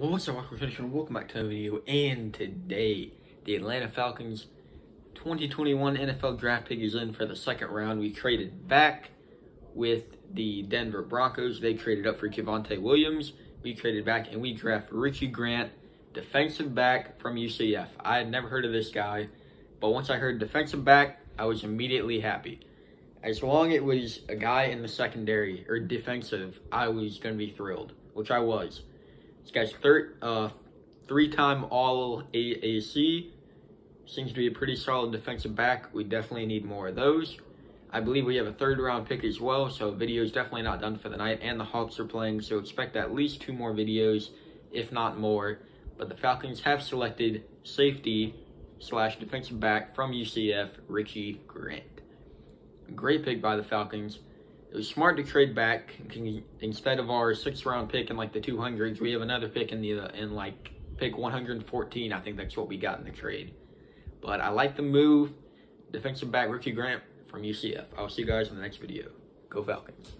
What's up, Michael Finishing? Welcome back to a video. And today, the Atlanta Falcons 2021 NFL Draft pick is in for the second round. We traded back with the Denver Broncos. They traded up for Javonte Williams. We traded back and we drafted Richie Grant, defensive back from UCF. I had never heard of this guy, but once I heard defensive back, I was immediately happy. As long as it was a guy in the secondary or defensive, I was going to be thrilled, which I was. This guy's third, uh, three-time All AAC. Seems to be a pretty solid defensive back. We definitely need more of those. I believe we have a third round pick as well, so video is definitely not done for the night. And the Hawks are playing, so expect at least two more videos, if not more. But the Falcons have selected safety slash defensive back from UCF, Richie Grant. Great pick by the Falcons. It was smart to trade back instead of our sixth round pick in like the 200s. We have another pick in the uh, in like pick 114. I think that's what we got in the trade. But I like the move. Defensive back Richie Grant from UCF. I'll see you guys in the next video. Go Falcons.